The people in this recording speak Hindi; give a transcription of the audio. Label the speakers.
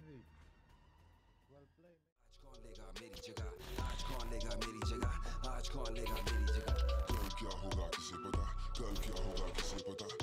Speaker 1: आज
Speaker 2: कौन लेगा मेरी जगह आज कौन लेगा मेरी जगह? आज कौन लेगा मेरी जगह?
Speaker 3: कल क्या होगा किसे पता? कल क्या होगा किसे पता?